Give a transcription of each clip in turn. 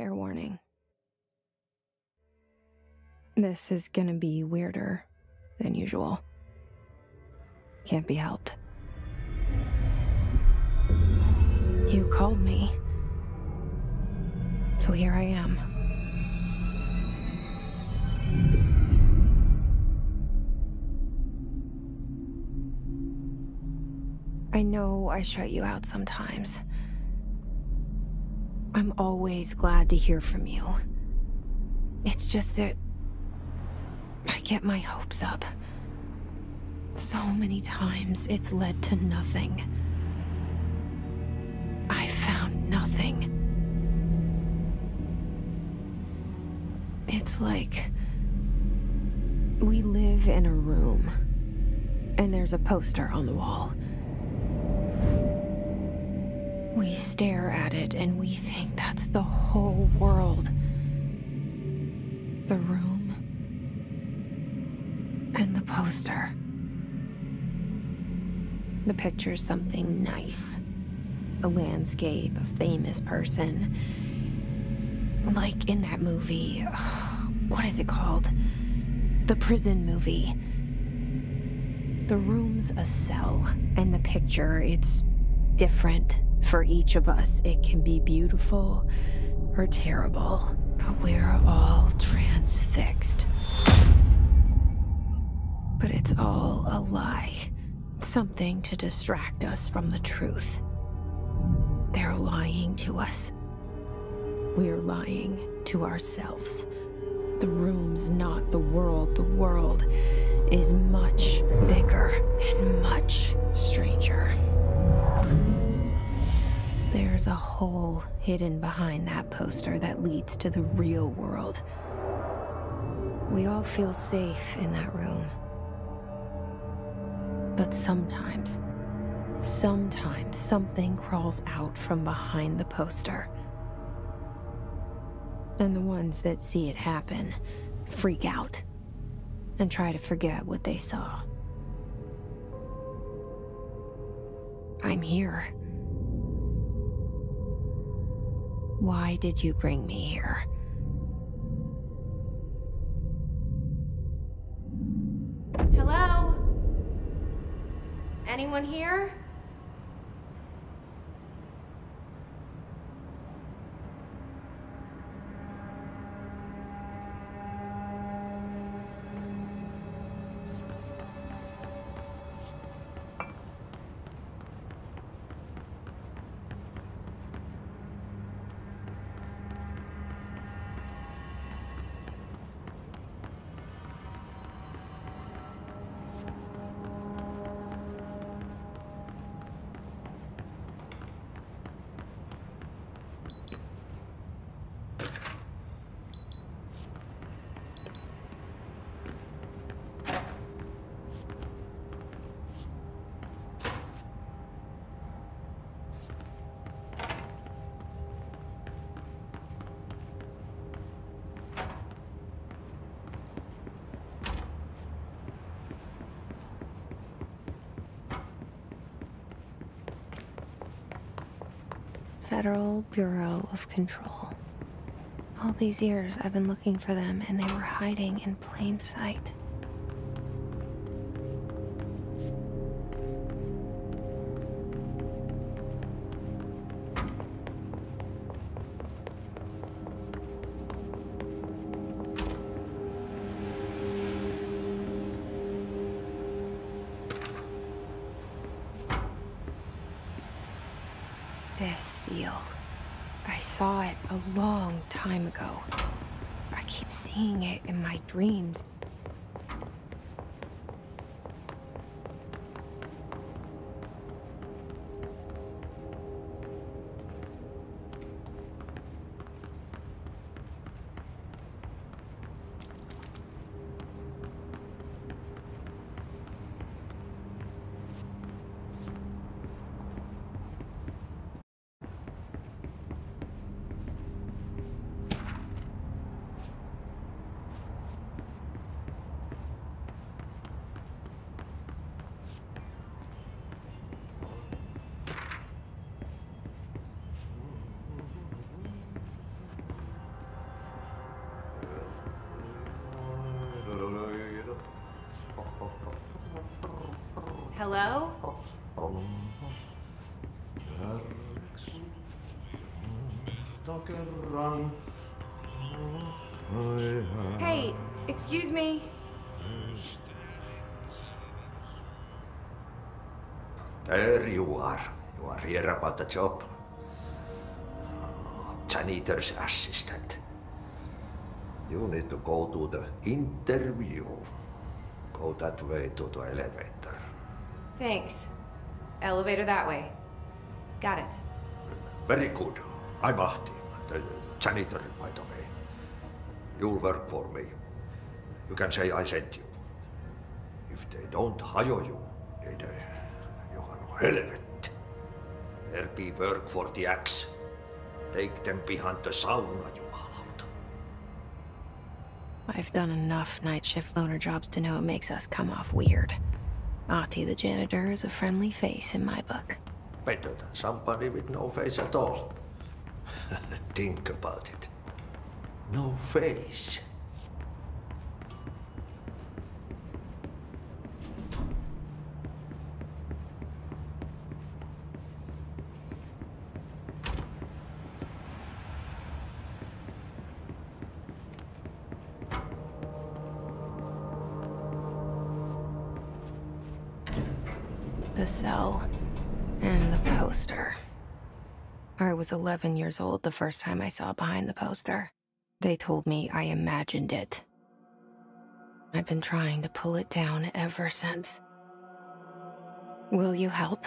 Fair warning. This is gonna be weirder than usual. Can't be helped. You called me. So here I am. I know I shut you out sometimes. I'm always glad to hear from you. It's just that I get my hopes up. So many times it's led to nothing. I found nothing. It's like we live in a room, and there's a poster on the wall. We stare at it and we think that's the whole world. The room and the poster. The picture's something nice. A landscape, a famous person. Like in that movie. What is it called? The prison movie. The room's a cell, and the picture, it's different for each of us. It can be beautiful or terrible, but we're all transfixed. But it's all a lie. Something to distract us from the truth. They're lying to us. We're lying to ourselves. The room's not the world. The world is much bigger and much stranger. There's a hole hidden behind that poster that leads to the real world. We all feel safe in that room. But sometimes, sometimes something crawls out from behind the poster. And the ones that see it happen freak out and try to forget what they saw. I'm here. Why did you bring me here? Hello? Anyone here? Federal Bureau of Control. All these years I've been looking for them and they were hiding in plain sight. I saw it a long time ago. I keep seeing it in my dreams. Hey, excuse me. There you are. You are here about the job. Janitor's assistant. You need to go to the interview. Go that way to the elevator. Thanks. Elevator that way. Got it. Very good. I'm Ahti, the janitor, by the way. You'll work for me. You can say I sent you. If they don't hire you, then uh, you are it. There be work for the axe. Take them behind the sauna, jumalauta. I've done enough night shift loner jobs to know it makes us come off weird. Ahti the janitor is a friendly face in my book. Better than somebody with no face at all. Think about it. No face. Was 11 years old the first time I saw behind the poster. They told me I imagined it. I've been trying to pull it down ever since. Will you help?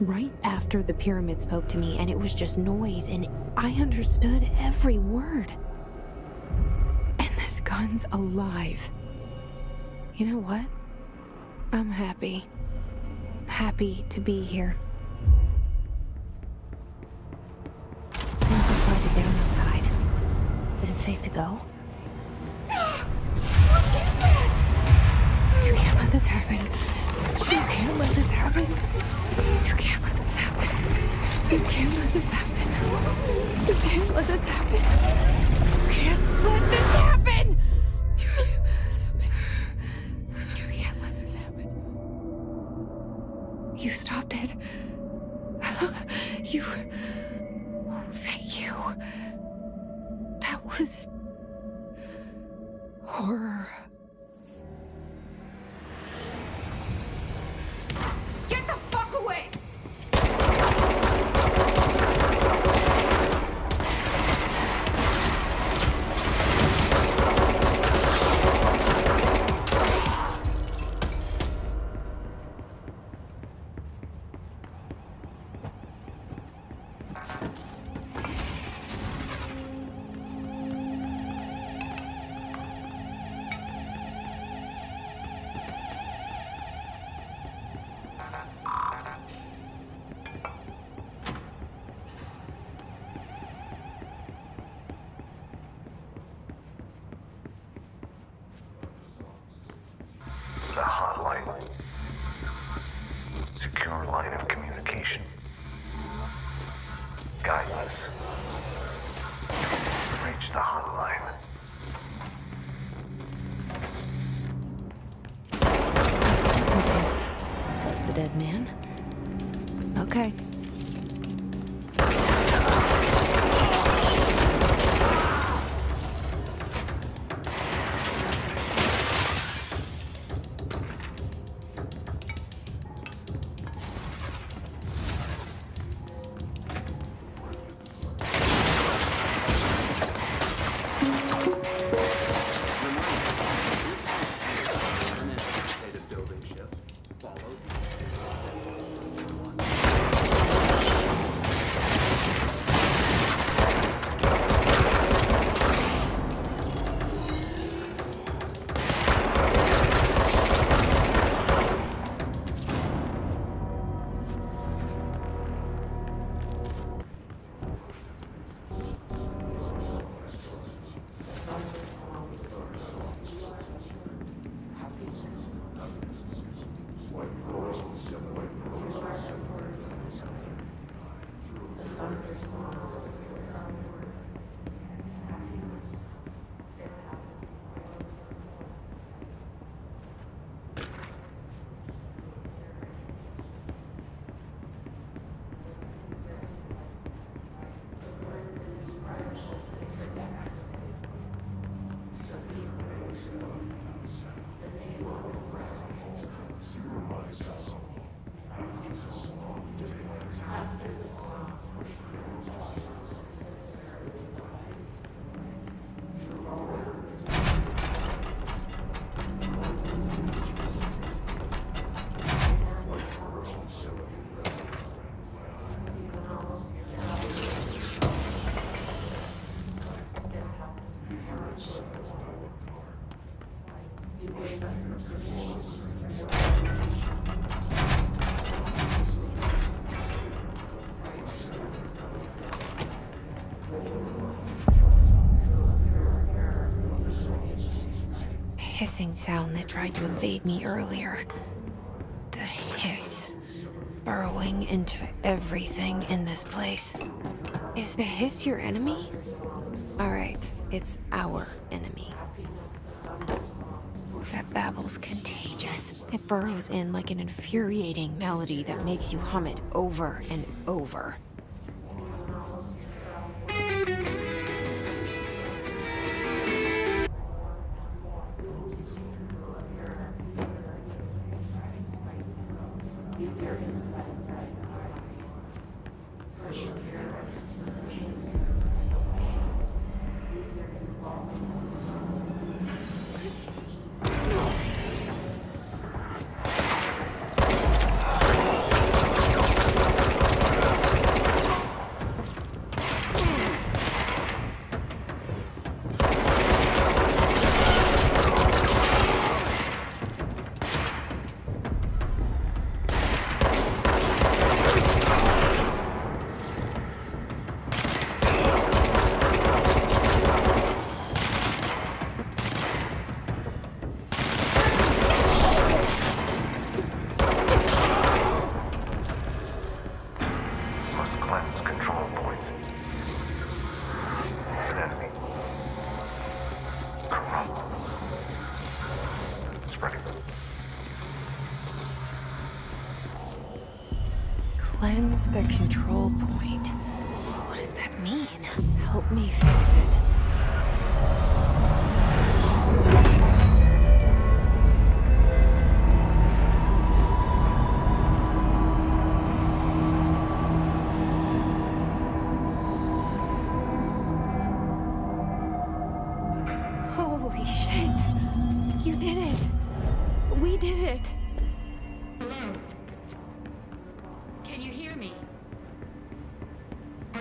Right after the pyramid spoke to me, and it was just noise, and I understood every word. And this gun's alive. You know what? I'm happy. Happy to be here. Things are quieted down outside. Is it safe to go? Secure line of communication. Guide us. Reach the hotline. Says the dead man. Okay. Hissing sound that tried to invade me earlier. The hiss. Burrowing into everything in this place. Is the hiss your enemy? Alright, it's our enemy. That babble's contagious. It burrows in like an infuriating melody that makes you hum it over and over.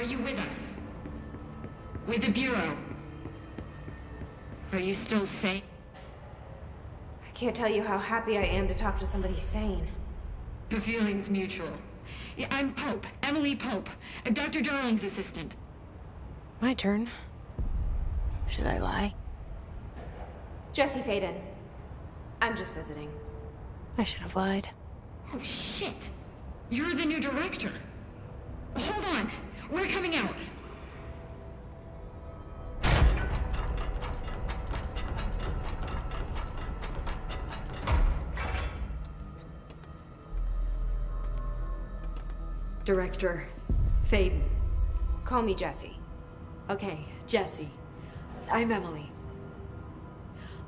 You with us? With the Bureau? Are you still sane? I can't tell you how happy I am to talk to somebody sane. The feeling's mutual. Yeah, I'm Pope, Emily Pope, Dr. Darling's assistant. My turn. Should I lie? Jesse Faden. I'm just visiting. I should have lied. Oh, shit. You're the new director. Hold on. We're coming out. Director Faden. Call me Jesse. Okay, Jesse. I'm Emily.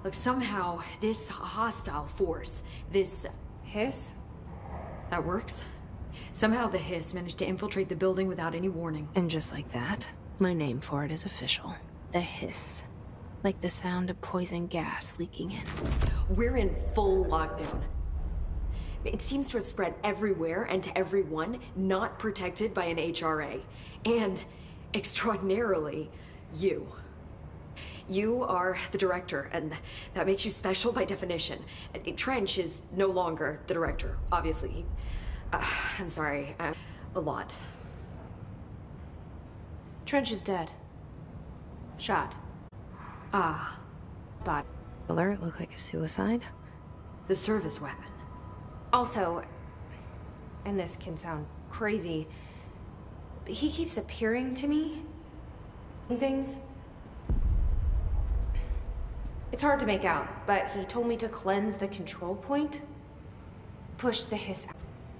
Look, somehow this hostile force, this. Hiss? that works? Somehow the Hiss managed to infiltrate the building without any warning. And just like that, my name for it is official. The hiss. Like the sound of poison gas leaking in. We're in full lockdown. It seems to have spread everywhere and to everyone not protected by an HRA. And, extraordinarily, you. You are the director, and that makes you special by definition. Trench is no longer the director, obviously. Uh, I'm sorry, uh, a lot. Trench is dead. Shot. Ah, Bot. Alert looked like a suicide. the service weapon. Also, and this can sound crazy, but he keeps appearing to me in things. It's hard to make out, but he told me to cleanse the control point. Push the hiss out.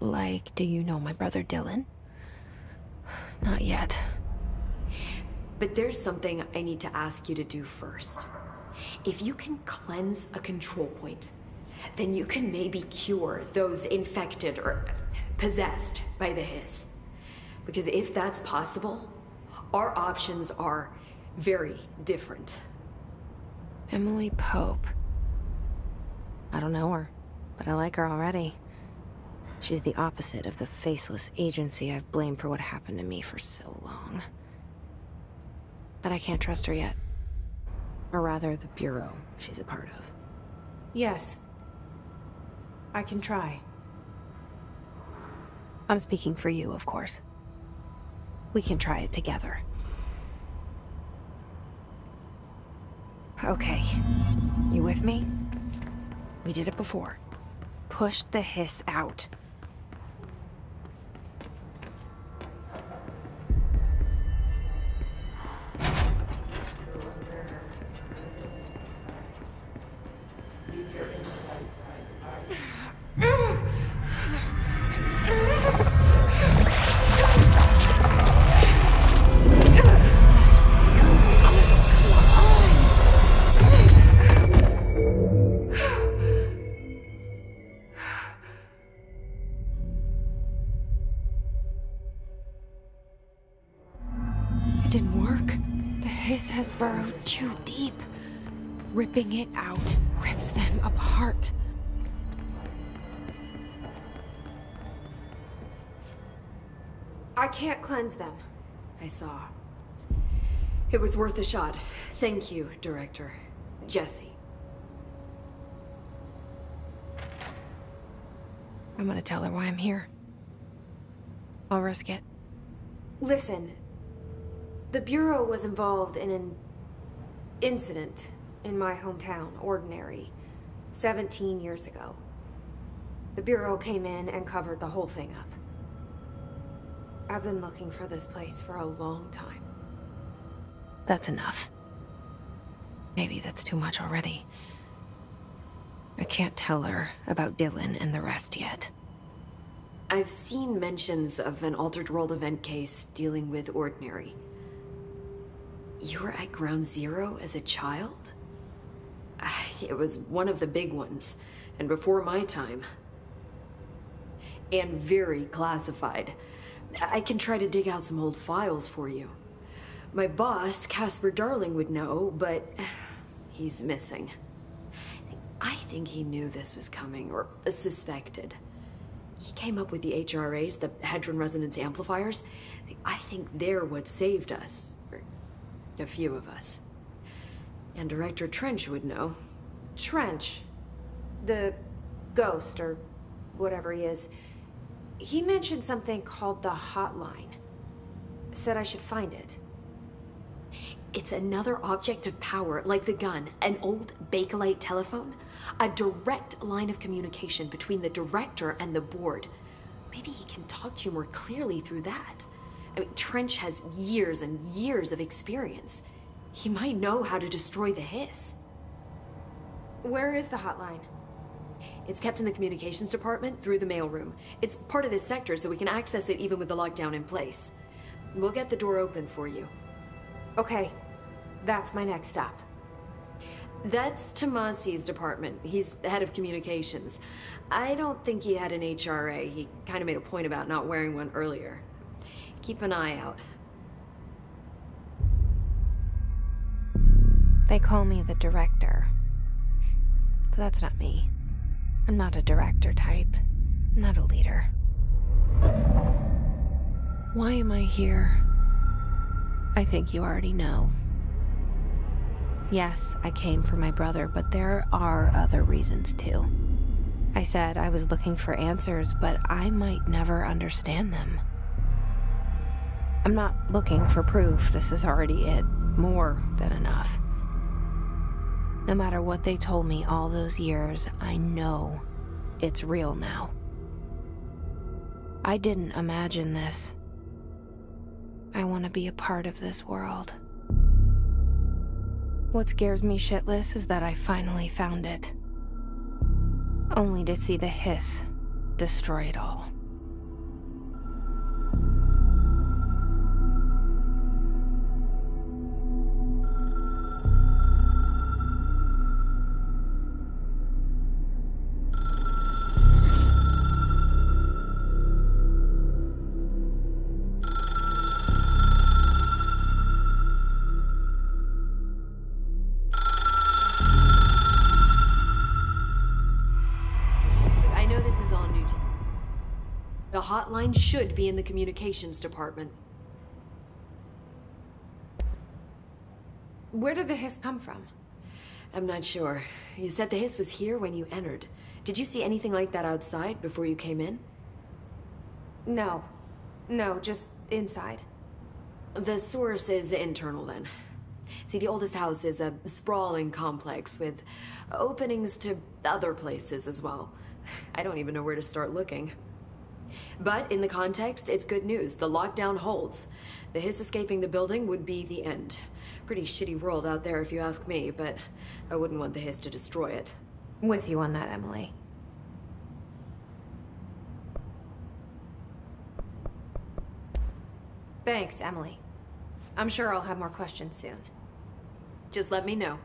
Like, do you know my brother Dylan? Not yet. But there's something I need to ask you to do first. If you can cleanse a control point, then you can maybe cure those infected or possessed by the hiss. Because if that's possible, our options are very different. Emily Pope. I don't know her, but I like her already. She's the opposite of the faceless agency I've blamed for what happened to me for so long. But I can't trust her yet. Or rather, the Bureau she's a part of. Yes. I can try. I'm speaking for you, of course. We can try it together. Okay. You with me? We did it before. Push the hiss out. Ripping it out rips them apart. I can't cleanse them. I saw. It was worth a shot. Thank you, Director. Jesse. I'm gonna tell her why I'm here. I'll risk it. Listen, the Bureau was involved in an incident in my hometown, Ordinary, 17 years ago. The Bureau came in and covered the whole thing up. I've been looking for this place for a long time. That's enough. Maybe that's too much already. I can't tell her about Dylan and the rest yet. I've seen mentions of an Altered World event case dealing with Ordinary. You were at Ground Zero as a child? It was one of the big ones, and before my time. And very classified. I can try to dig out some old files for you. My boss, Casper Darling, would know, but he's missing. I think he knew this was coming, or suspected. He came up with the HRAs, the Hedron Resonance Amplifiers. I think they're what saved us. Or a few of us. And Director Trench would know. Trench. The ghost, or whatever he is. He mentioned something called the hotline. Said I should find it. It's another object of power, like the gun, an old Bakelite telephone. A direct line of communication between the director and the board. Maybe he can talk to you more clearly through that. I mean, Trench has years and years of experience. He might know how to destroy the hiss. Where is the hotline? It's kept in the communications department through the mailroom. It's part of this sector, so we can access it even with the lockdown in place. We'll get the door open for you. Okay, that's my next stop. That's Tomasi's department. He's head of communications. I don't think he had an HRA. He kind of made a point about not wearing one earlier. Keep an eye out. They call me the director. But that's not me. I'm not a director type. I'm not a leader. Why am I here? I think you already know. Yes, I came for my brother, but there are other reasons too. I said I was looking for answers, but I might never understand them. I'm not looking for proof. This is already it. More than enough. No matter what they told me all those years, I know it's real now. I didn't imagine this. I want to be a part of this world. What scares me shitless is that I finally found it. Only to see the hiss destroy it all. Should be in the communications department. Where did the hiss come from? I'm not sure. You said the hiss was here when you entered. Did you see anything like that outside before you came in? No. No, just inside. The source is internal then. See, the oldest house is a sprawling complex with openings to other places as well. I don't even know where to start looking. But in the context, it's good news. The lockdown holds. The hiss escaping the building would be the end. Pretty shitty world out there if you ask me, but I wouldn't want the hiss to destroy it. With you on that, Emily. Thanks, Emily. I'm sure I'll have more questions soon. Just let me know.